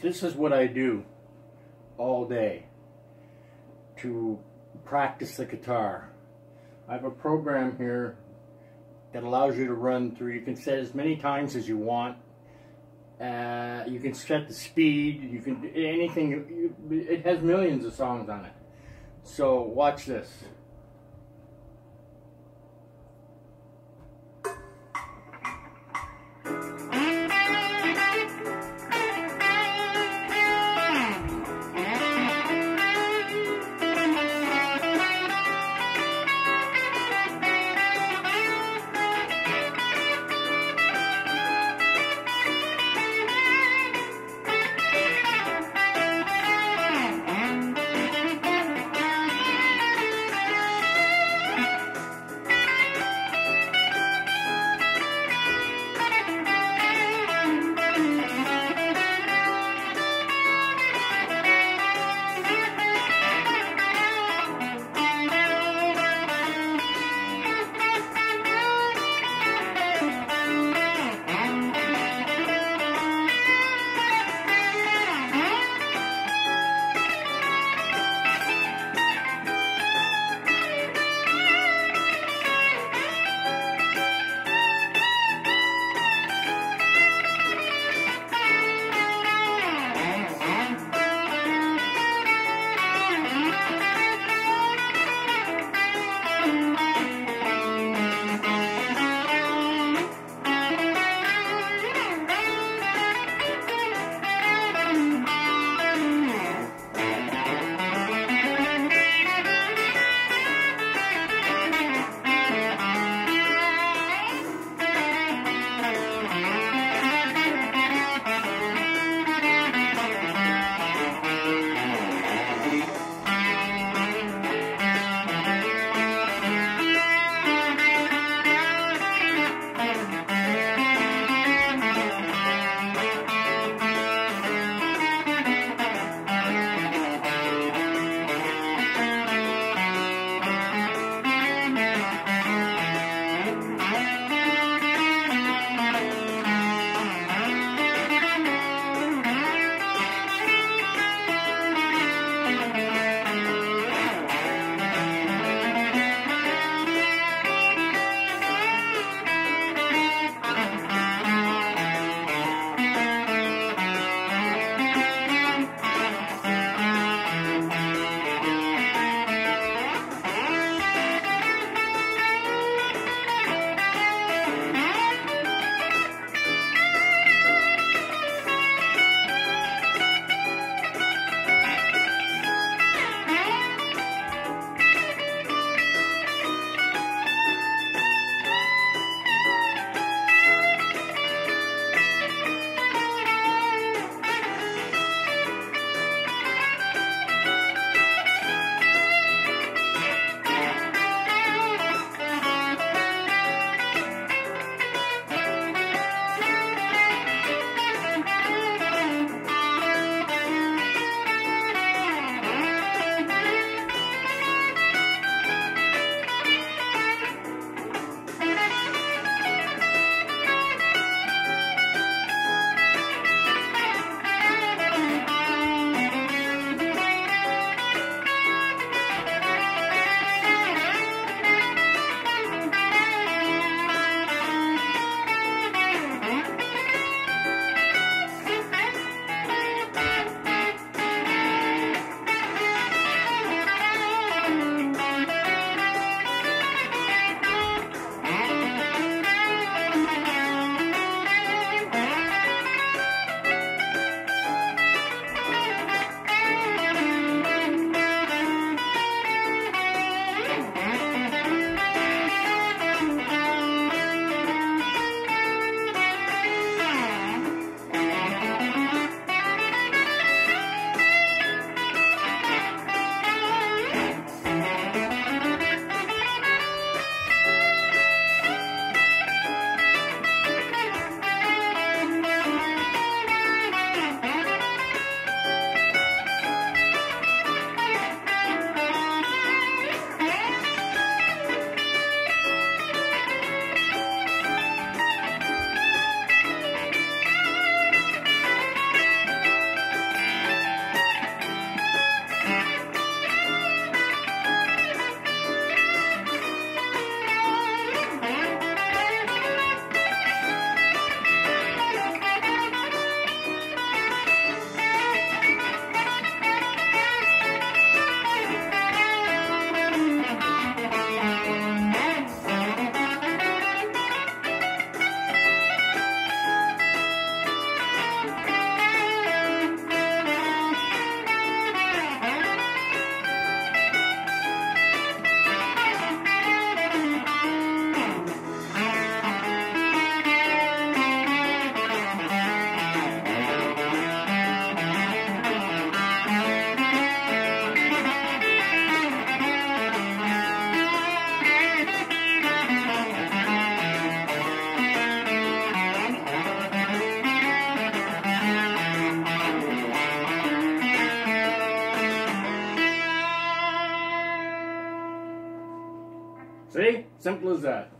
this is what I do all day to practice the guitar. I have a program here that allows you to run through. You can set as many times as you want. Uh, you can set the speed. You can do anything. It has millions of songs on it. So watch this. See? Simple as that.